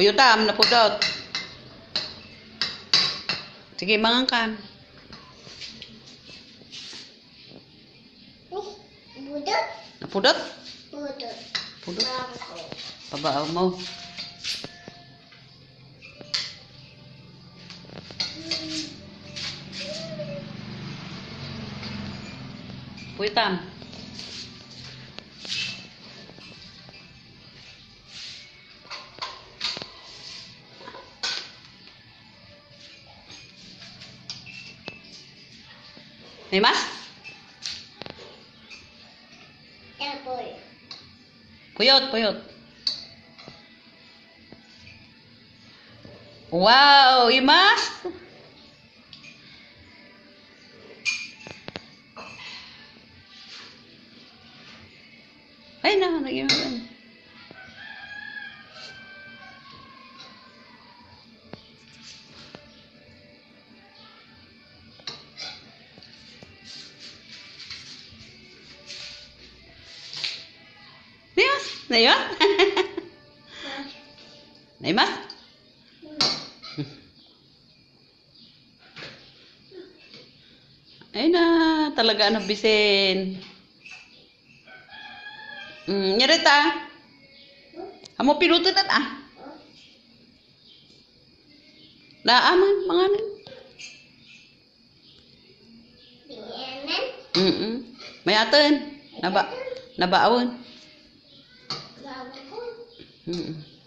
Puyutam, napudot. Sige, mangangkan. Budot. Napudot? Pudot. Bangko. Pabaaw mo. Puyutam. May mas? Apple. Puyot, puyot. Wow, imas. Ay, na, lagyan mo yan. Naimas? Naimas? Naimas? Ay na, talaga nabisin. Mm, nyerita. Amo pinutot at ah. Laaman, mga ano. Biyanan. Mm -mm. May atin. Naba, nabaawon. 嗯